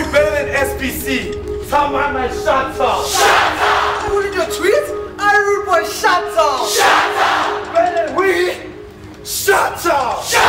We better than SPC. Someone my shut up. Shut up! Who did your tweet? I rude boy, shut up. Shut up! Better than we? Shut up! Shut